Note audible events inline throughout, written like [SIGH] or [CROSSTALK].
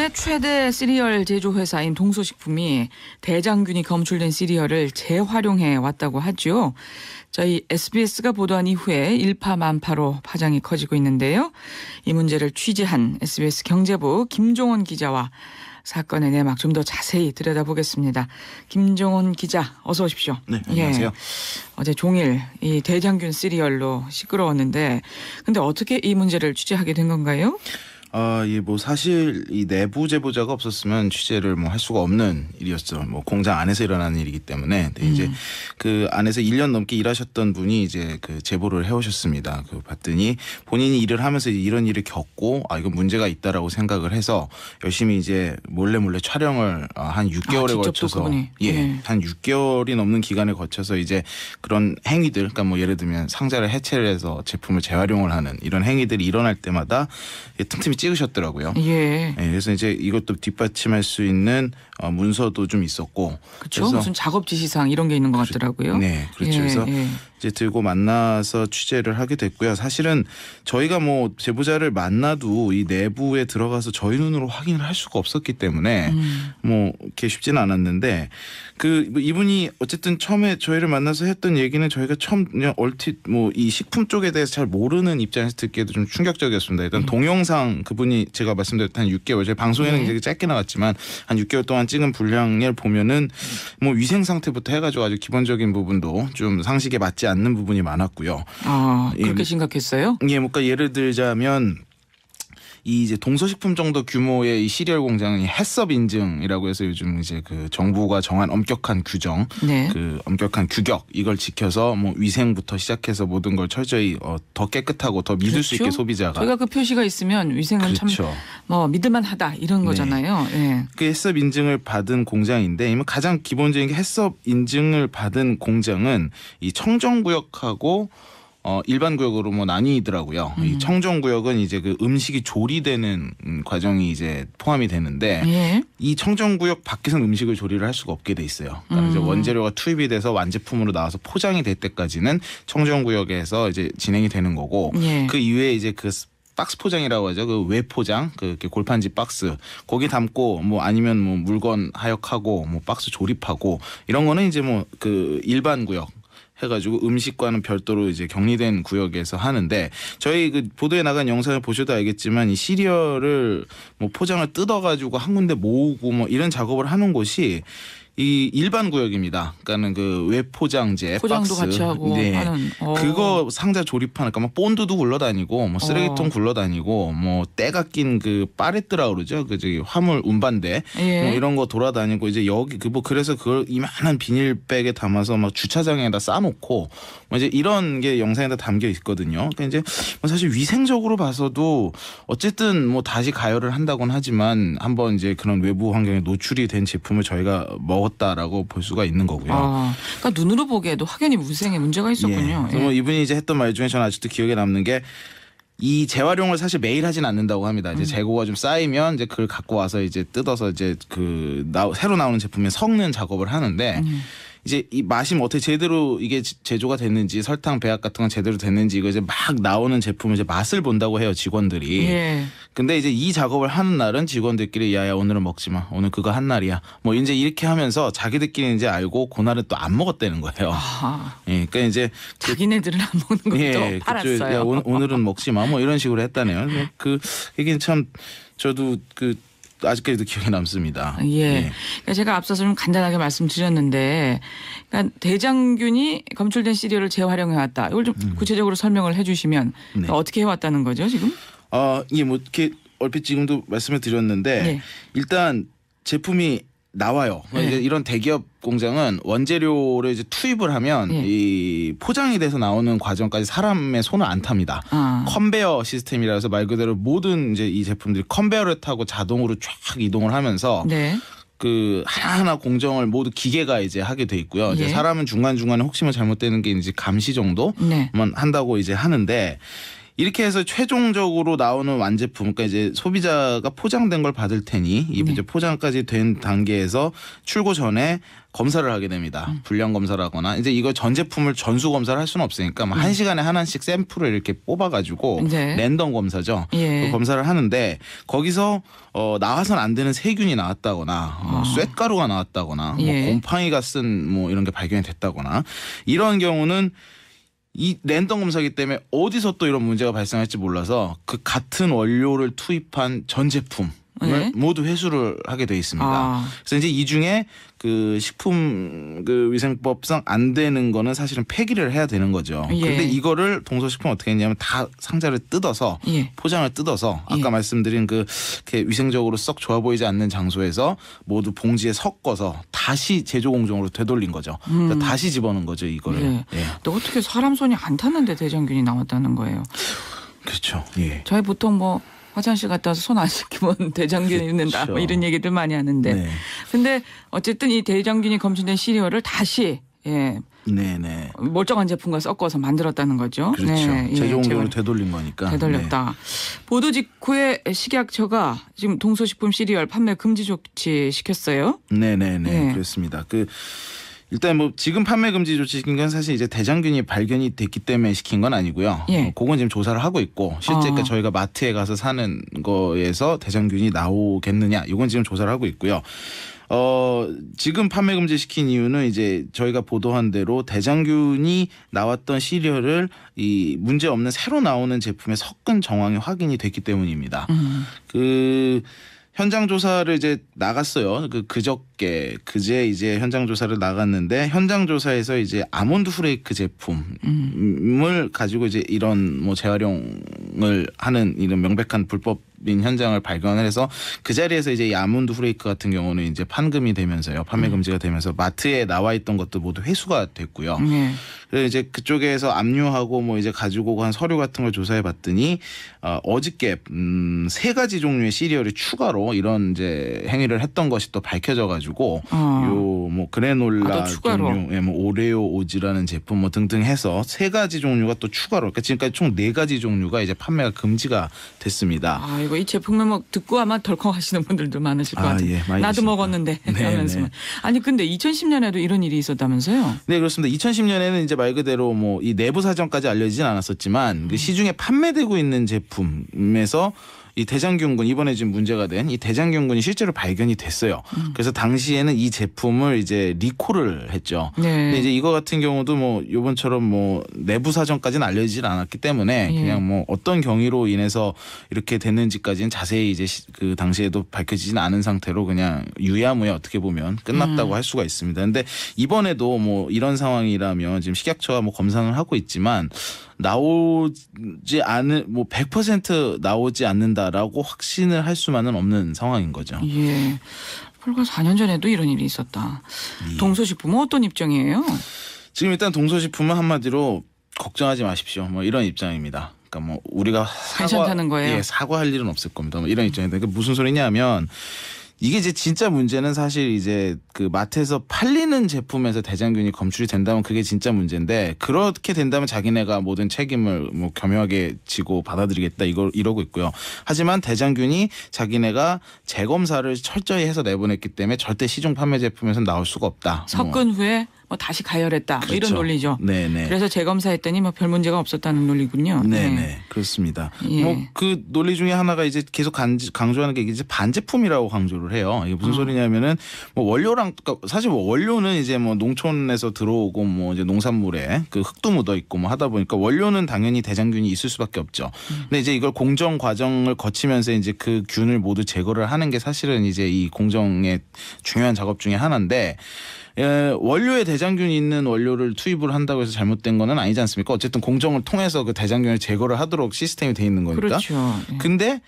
국내 최대 시리얼 제조 회사인 동서식품이 대장균이 검출된 시리얼을 재활용해 왔다고 하죠. 저희 SBS가 보도한 이후에 일파만파로 파장이 커지고 있는데요. 이 문제를 취재한 SBS 경제부 김종원 기자와 사건의 내막 좀 더 자세히 들여다보겠습니다. 김종원 기자, 어서 오십시오. 네, 안녕하세요. 예, 어제 종일 이 대장균 시리얼로 시끄러웠는데, 근데 어떻게 이 문제를 취재하게 된 건가요? 아, 예, 뭐 사실 이 내부 제보자가 없었으면 취재를 뭐 할 수가 없는 일이었죠. 뭐 공장 안에서 일어나는 일이기 때문에. 근데 이제 음. 그 안에서 1년 넘게 일하셨던 분이 이제 그 제보를 해 오셨습니다. 그 봤더니 본인이 일을 하면서 이런 일을 겪고 아, 이거 문제가 있다라고 생각을 해서 열심히 이제 몰래 몰래 촬영을 아, 한 6개월에 아, 걸쳐서 예, 네. 한 6개월이 넘는 기간에 거쳐서 이제 그런 행위들 그러니까 뭐 예를 들면 상자를 해체를 해서 제품을 재활용을 하는 이런 행위들이 일어날 때마다 틈틈이 찍으셨더라고요. 예. 네, 그래서 이제 이것도 뒷받침할 수 있는 어, 문서도 좀 있었고. 그렇죠. 무슨 작업 지시사항 이런 게 있는 것 같더라고요. 네, 그렇죠. 예, 그래서 예. 이제 들고 만나서 취재를 하게 됐고요. 사실은 저희가 뭐 제보자를 만나도 이 내부에 들어가서 저희 눈으로 확인을 할 수가 없었기 때문에 음. 뭐 이렇게 쉽지는 않았는데 그 이분이 어쨌든 처음에 저희를 만나서 했던 얘기는 저희가 처음 그냥 얼핏 뭐 이 식품 쪽에 대해서 잘 모르는 입장에서 듣기에도 좀 충격적이었습니다. 일단 음. 동영상 그분이 제가 말씀드렸던 한 6개월 제 방송에는 네. 되게 짧게 나왔지만 한 6개월 동안 찍은 분량을 보면은 뭐 위생 상태부터 해가지고 아주 기본적인 부분도 좀 상식에 맞지 않는 부분이 많았고요. 아 그렇게 예, 심각했어요? 예, 뭔가 예를 들자면 이 이제 동서식품 정도 규모의 이 시리얼 공장이 해썹 인증이라고 해서 요즘 이제 그 정부가 정한 엄격한 규정, 네. 그 엄격한 규격 이걸 지켜서 뭐 위생부터 시작해서 모든 걸 철저히 어, 더 깨끗하고 더 믿을 그렇죠? 수 있게 그렇죠. 소비자가 저희가 그 표시가 있으면 위생은 그렇죠. 참뭐 믿을만하다 이런 네. 거잖아요. 네. 그 해썹 인증을 받은 공장인데 가장 기본적인 게 해썹 인증을 받은 공장은 이 청정 구역하고 어, 일반 구역으로 뭐 나뉘더라고요. 음. 이 청정 구역은 이제 그 음식이 조리되는 과정이 이제 포함이 되는데 예. 이 청정 구역 밖에서는 음식을 조리를 할 수가 없게 돼 있어요. 그러니까 음. 이제 원재료가 투입이 돼서 완제품으로 나와서 포장이 될 때까지는 청정 구역에서 이제 진행이 되는 거고 예. 그 이외에 이제 그 박스 포장이라고 하죠. 그 외포장, 그 골판지 박스, 거기 담고 뭐 아니면 뭐 물건 하역하고 뭐 박스 조립하고 이런 거는 이제 뭐 그 일반 구역 해가지고 음식과는 별도로 이제 격리된 구역에서 하는데 저희 그 보도에 나간 영상을 보셔도 알겠지만 이 시리얼을 뭐 포장을 뜯어가지고 한 군데 모으고 뭐 이런 작업을 하는 곳이 이 일반 구역입니다. 그러니까는 그 외포장재 포장도 박스. 같이 하고 네. 하는 어. 그거 상자 조립하는 그러니까 뭐 본드도 굴러다니고 뭐 쓰레기통 어. 굴러다니고 뭐 때가 낀 그 파레트라 그러죠. 그 저기 화물 운반대 예. 뭐 이런 거 돌아다니고 이제 여기 그 뭐 그래서 그걸 이만한 비닐백에 담아서 막 주차장에다 싸놓고 뭐 이제 이런 게 영상에다 담겨 있거든요. 그러니까 이제 뭐 사실 위생적으로 봐서도 어쨌든 뭐 다시 가열을 한다곤 하지만 한번 이제 그런 외부 환경에 노출이 된 제품을 저희가 먹었 다라고 볼 수가 있는 거고요. 아, 그러니까 눈으로 보기에도 확연히 위생에 문제가 있었군요. 예. 뭐 이분이 이제 했던 말 중에 저는 아직도 기억에 남는 게 이 재활용을 사실 매일 하진 않는다고 합니다. 이제 음. 재고가 좀 쌓이면 이제 그걸 갖고 와서 이제 뜯어서 이제 그 나, 새로 나오는 제품에 섞는 작업을 하는데 음. 이제 이 맛이 뭐 어떻게 제대로 이게 제조가 됐는지 설탕 배합 같은 건 제대로 됐는지 이거 이제 막 나오는 제품을 이제 맛을 본다고 해요 직원들이. 예. 근데 이제 이 작업을 하는 날은 직원들끼리 야야 오늘은 먹지 마 오늘 그거 한 날이야 뭐 이제 이렇게 하면서 자기들끼리 이제 알고 그날은 또 안 먹었다는 거예요. 아. 예, 그러니까 이제 그 자기네들은 안 먹는 것도 예, 팔았어요. 야, 오늘은 먹지 마 뭐 이런 식으로 했다네요. 그 이게 참 저도 그 아직까지도 기억에 남습니다. 예. 예. 그러니까 제가 앞서서 좀 간단하게 말씀드렸는데, 그러니까 대장균이 검출된 시리얼을 재활용해 왔다. 이걸 좀 음. 구체적으로 설명을 해주시면 네. 어떻게 해왔다는 거죠 지금? 어, 예, 뭐 이렇게 얼핏 지금도 말씀을 드렸는데 네. 일단 제품이 나와요. 네. 이런 대기업 공장은 원재료를 이제 투입을 하면 네. 이 포장이 돼서 나오는 과정까지 사람의 손을 안 탑니다. 아. 컨베어 시스템이라 해서 말 그대로 모든 이제 이 제품들이 컨베어를 타고 자동으로 쫙 이동을 하면서 네. 그 하나하나 공정을 모두 기계가 이제 하게 돼 있고요. 예. 이제 사람은 중간 중간에 혹시 뭐 잘못되는 게 이제 감시 정도만 네. 한다고 이제 하는데 이렇게 해서 최종적으로 나오는 완제품, 그러니까 이제 소비자가 포장된 걸 받을 테니 이 네. 이제 포장까지 된 단계에서 출고 전에 검사를 하게 됩니다. 음. 불량 검사를 하거나 이제 이거 전 제품을 전수 검사를 할 수는 없으니까 뭐 한 시간에 하나씩 샘플을 이렇게 뽑아가지고 음. 네. 랜덤 검사죠. 예. 그 검사를 하는데 거기서 어, 나와서는 안 되는 세균이 나왔다거나 뭐 아. 쇳가루가 나왔다거나 예. 뭐 곰팡이가 쓴 뭐 이런 게 발견이 됐다거나 이런 경우는 이 랜덤 검사기 때문에 어디서 또 이런 문제가 발생할지 몰라서 그 같은 원료를 투입한 전 제품을 네. 모두 회수를 하게 돼 있습니다. 아. 그래서 이제 이 중에 그 식품 그 위생법상 안 되는 거는 사실은 폐기를 해야 되는 거죠. 예. 근데 이거를 동서식품 어떻게 했냐면 다 상자를 뜯어서 예. 포장을 뜯어서 아까 예. 말씀드린 그 이렇게 위생적으로 썩 좋아 보이지 않는 장소에서 모두 봉지에 섞어서 다시 제조 공정으로 되돌린 거죠. 그러니까 다시 집어넣은 거죠 이거를. 음. 예. 예. 근데 어떻게 사람 손이 안 탔는데 대장균이 나왔다는 거예요. 그렇죠. 예. 저희 보통 뭐 화장실 갔다 와서 손 안 씻기면 [LAUGHS] 대장균이 있는다 뭐 그렇죠. 이런 얘기들 많이 하는데 네. 근데 어쨌든 이 대장균이 검출된 시리얼을 다시 예 네, 네. 멀쩡한 제품과 섞어서 만들었다는 거죠. 그렇죠. 네, 예, 공정으로 재활- 되돌린 거니까. 되돌렸다. 보도 직후에 식약처가 지금 동서식품 시리얼 판매 금지 조치 시켰어요. 네, 네, 네. 예. 그렇습니다. 그 일단 뭐 지금 판매 금지 조치 시킨 건 사실 이제 대장균이 발견이 됐기 때문에 시킨 건 아니고요. 예. 어, 그건 지금 조사를 하고 있고 실제 어. 저희가 마트에 가서 사는 거에서 대장균이 나오겠느냐 이건 지금 조사를 하고 있고요. 어, 지금 판매 금지 시킨 이유는 이제 저희가 보도한 대로 대장균이 나왔던 시리얼을 이 문제 없는 새로 나오는 제품에 섞은 정황이 확인이 됐기 때문입니다. 음. 그 현장 조사를 이제 나갔어요. 그 그저 께 그제 이제 현장 조사를 나갔는데 현장 조사에서 이제 아몬드 후레이크 제품을 가지고 이제 이런 뭐 재활용을 하는 이런 명백한 불법 인 현장을 발견을 해서 그 자리에서 이제 이 아몬드 후레이크 같은 경우는 이제 판금이 되면서요. 판매 금지가 되면서 마트에 나와 있던 것도 모두 회수가 됐고요. 예. 그래서 이제 그쪽에서 압류하고 뭐 이제 가지고 간 서류 같은 걸 조사해 봤더니 어, 어저께 음, 세 가지 종류의 시리얼이 추가로 이런 이제 행위를 했던 것이 또 밝혀져 가지고 어. 요뭐 그래놀라 아. 종류, 예, 뭐 오레오 오즈라는 제품 뭐 등등 해서 세 가지 종류가 또 추가로 그러니까 지금까지 총 네 가지 종류가 이제 판매가 금지가 됐습니다. 아, 이거 이 제품을 뭐 듣고 아마 덜컥 하시는 분들도 많으실 것 아, 같아요. 예, 나도 계십니다. 먹었는데 네, 하면서. 네. 아니 근데 2010년에도 이런 일이 있었다면서요? 네 그렇습니다. 2010년에는 이제 말 그대로 뭐 이 내부 사정까지 알려지진 않았었지만 그 시중에 판매되고 있는 제품에서 이 대장균군 이번에 지금 문제가 된 이 대장균군이 실제로 발견이 됐어요. 그래서 당시에는 이 제품을 이제 리콜을 했죠. 네. 근데 이제 이거 같은 경우도 뭐 요번처럼 뭐 내부 사정까지는 알려지진 않았기 때문에 예. 그냥 뭐 어떤 경위로 인해서 이렇게 됐는지까지는 자세히 이제 시- 그 당시에도 밝혀지진 않은 상태로 그냥 유야무야 어떻게 보면 끝났다고 할 수가 있습니다. 근데 이번에도 뭐 이런 상황이라면 지금 식약처가 뭐 검사를 하고 있지만 나오지 않을 뭐100% 나오지 않는다라고 확신을 할 수만은 없는 상황인 거죠. 예. 불과 4년 전에도 이런 일이 있었다. 예. 동서식품은 어떤 입장이에요? 지금 일단 동서식품은 한마디로 걱정하지 마십시오. 뭐 이런 입장입니다. 그러니까 뭐 우리가 사과, 괜찮다는 거예요? 예, 사과할 일은 없을 겁니다. 뭐 이런 입장인데 그 무슨 소리냐면 이게 이제 진짜 문제는 사실 이제 그 마트에서 팔리는 제품에서 대장균이 검출이 된다면 그게 진짜 문제인데 그렇게 된다면 자기네가 모든 책임을 뭐 겸허하게 지고 받아들이겠다 이걸 이러고 있고요. 하지만 대장균이 자기네가 재검사를 철저히 해서 내보냈기 때문에 절대 시중 판매 제품에서 나올 수가 없다. 뭐 섞은 후에 뭐 다시 가열했다. 뭐 이런 그렇죠. 논리죠. 네네. 그래서 재검사했더니 뭐 별 문제가 없었다는 논리군요. 네네 네. 그렇습니다. 예. 뭐그 논리 중에 하나가 이제 계속 간- 강조하는 게 이제 반제품이라고 강조를 해요. 이게 어. 무슨 소리냐면은 뭐 원료랑 그러니까 사실 뭐 원료는 이제 뭐 농촌에서 들어오고 뭐 이제 농산물에 그 흙도 묻어 있고 뭐 하다 보니까 원료는 당연히 대장균이 있을 수밖에 없죠. 음. 근데 이제 이걸 공정 과정을 거치면서 이제 그 균을 모두 제거를 하는 게 사실은 이제 이 공정의 중요한 작업 중에 하나인데 예, 원료에 대장균이 있는 원료를 투입을 한다고 해서 잘못된 거는 아니지 않습니까? 어쨌든 공정을 통해서 그 대장균을 제거를 하도록 시스템이 돼 있는 거니까. 그렇죠. 예. 근데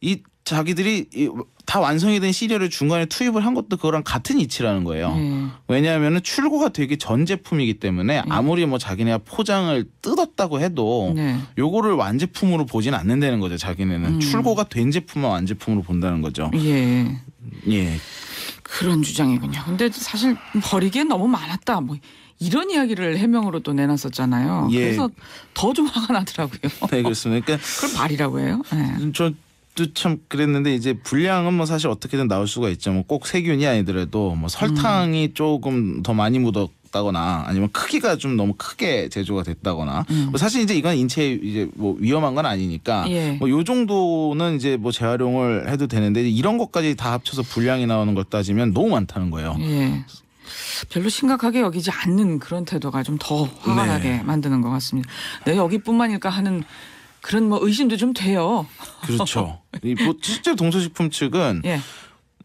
이 자기들이 이- 다 완성이 된 시리얼을 중간에 투입을 한 것도 그거랑 같은 이치라는 거예요. 예. 왜냐하면 출고가 되기 전 제품이기 때문에 아무리 뭐 자기네가 포장을 뜯었다고 해도 네. 요거를 완제품으로 보진 않는다는 거죠. 자기네는 음. 출고가 된 제품만 완제품으로 본다는 거죠. 예. 예. 그런 주장이군요. 근데 사실 버리기엔 너무 많았다. 뭐 이런 이야기를 해명으로 또 내놨었잖아요. 예. 그래서 더 좀 화가 나더라고요. [LAUGHS] 네 그렇습니다. 그러니까 그걸 말이라고 해요. 네. 저 도 참 그랬는데 이제 분량은 뭐 사실 어떻게든 나올 수가 있죠. 뭐 꼭 세균이 아니더라도 뭐 설탕이 조금 더 많이 묻었 다거나 아니면 크기가 좀 너무 크게 제조가 됐다거나 뭐 사실 이제 이건 인체에 이제 뭐 위험한 건 아니니까 예. 뭐요 정도는 이제 뭐 재활용을 해도 되는데 이런 것까지 다 합쳐서 분량이 나오는 걸 따지면 너무 많다는 거예요. 예. 별로 심각하게 여기지 않는 그런 태도가 좀 더 화가 네. 나게 만드는 것 같습니다. 내 여기뿐만일까 하는 그런 뭐 의심도 좀 돼요. 그렇죠. [LAUGHS] 이뭐 실제 동서식품 측은 예.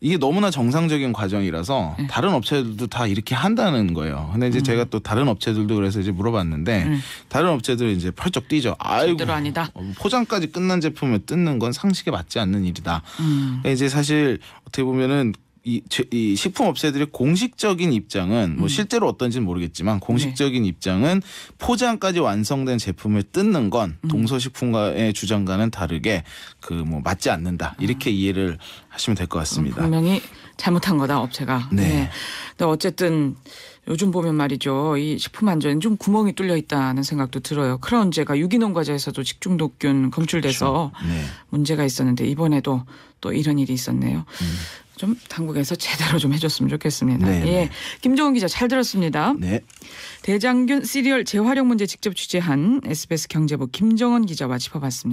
이게 너무나 정상적인 과정이라서 네. 다른 업체들도 다 이렇게 한다는 거예요. 근데 음. 이제 제가 또 다른 업체들도 그래서 이제 물어봤는데 음. 다른 업체들은 이제 펄쩍 뛰죠. 아이고 아니다. 어, 포장까지 끝난 제품을 뜯는 건 상식에 맞지 않는 일이다. 음. 그러니까 이제 사실 어떻게 보면은 이, 제- 이 식품 업체들의 공식적인 입장은 음. 뭐 실제로 어떤지는 모르겠지만 네. 공식적인 입장은 포장까지 완성된 제품을 뜯는 건 음. 동서식품과의 주장과는 다르게 그 뭐 맞지 않는다 이렇게 이해를 하시면 될 것 같습니다. 분명히 잘못한 거다 업체가. 네. 근데 어쨌든 요즘 보면 말이죠. 이 식품 안전에 좀 구멍이 뚫려 있다는 생각도 들어요. 크라운제가 유기농 과자에서도 직중독균 검출돼서 네. 문제가 있었는데 이번에도 또 이런 일이 있었네요. 음. 좀 당국에서 제대로 좀 해줬으면 좋겠습니다. 네, 예, 네. 김정은 기자 잘 들었습니다. 네. 대장균 시리얼 재활용 문제 직접 취재한 SBS 경제부 김정은 기자와 짚어봤습니다.